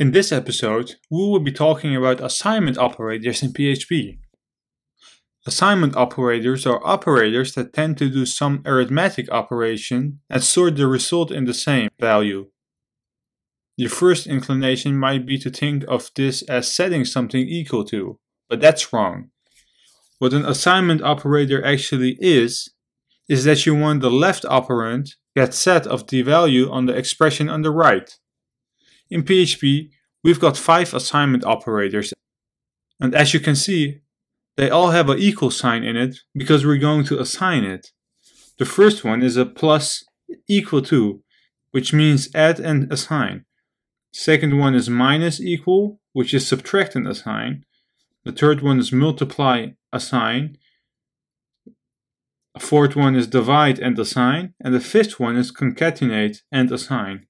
In this episode, we will be talking about assignment operators in PHP. Assignment operators are operators that tend to do some arithmetic operation and sort the result in the same value. Your first inclination might be to think of this as setting something equal to, but that's wrong. What an assignment operator actually is, is that you want the left operand get set of the value on the expression on the right. In PHP, we've got five assignment operators. And as you can see, they all have an equal sign in it because we're going to assign it. The first one is a plus equal to, which means add and assign. Second one is minus equal, which is subtract and assign. The third one is multiply, assign. A fourth one is divide and assign. And the fifth one is concatenate and assign.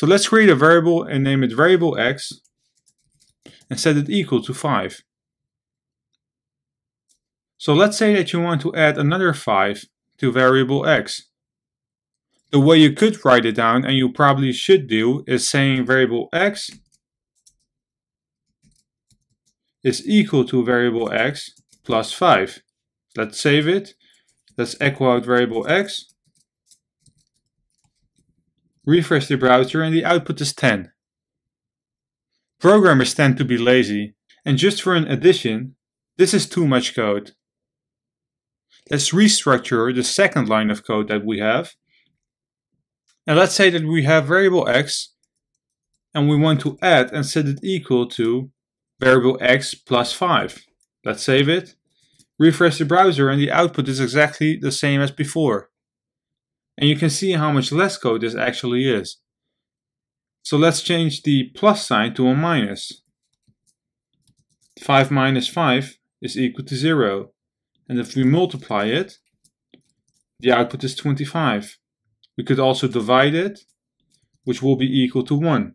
So let's create a variable and name it variable x and set it equal to 5. So let's say that you want to add another 5 to variable x. The way you could write it down, and you probably should do, is saying variable x is equal to variable x plus 5. Let's save it. Let's echo out variable x refresh the browser and the output is 10. Programmers tend to be lazy, and just for an addition, this is too much code. Let's restructure the second line of code that we have. And let's say that we have variable x, and we want to add and set it equal to variable x plus 5. Let's save it, refresh the browser, and the output is exactly the same as before and you can see how much less code this actually is. So let's change the plus sign to a minus. 5 minus 5 is equal to 0. And if we multiply it, the output is 25. We could also divide it, which will be equal to 1.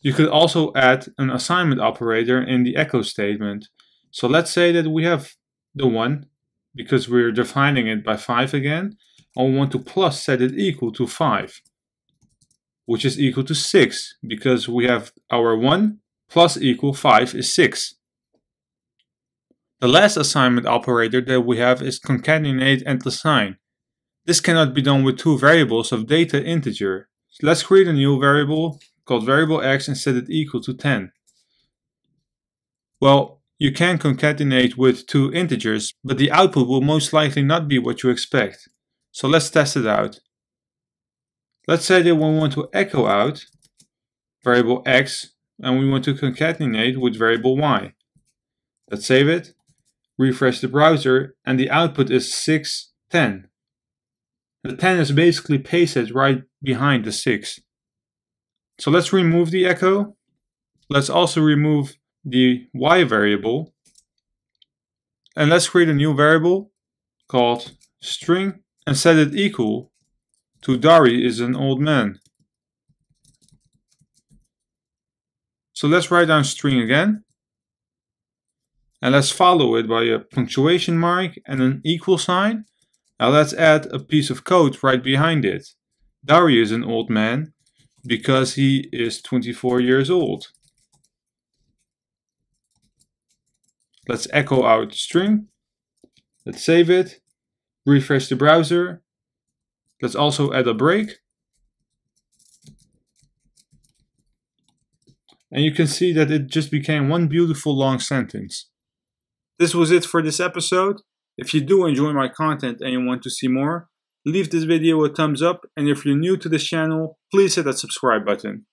You could also add an assignment operator in the echo statement. So let's say that we have the 1 because we're defining it by 5 again, and we want to plus set it equal to 5, which is equal to 6, because we have our 1 plus equal 5 is 6. The last assignment operator that we have is concatenate and assign. This cannot be done with two variables of data integer. So let's create a new variable called variable x and set it equal to 10. Well, you can concatenate with two integers, but the output will most likely not be what you expect. So let's test it out. Let's say that we want to echo out variable x and we want to concatenate with variable y. Let's save it, refresh the browser, and the output is 610. The 10 is basically pasted right behind the 6. So let's remove the echo. Let's also remove the y variable and let's create a new variable called string and set it equal to Dary is an old man. So let's write down string again and let's follow it by a punctuation mark and an equal sign. Now let's add a piece of code right behind it. Dary is an old man because he is 24 years old. Let's echo out string. Let's save it. Refresh the browser. Let's also add a break. And you can see that it just became one beautiful long sentence. This was it for this episode. If you do enjoy my content and you want to see more, leave this video a thumbs up and if you're new to this channel, please hit that subscribe button.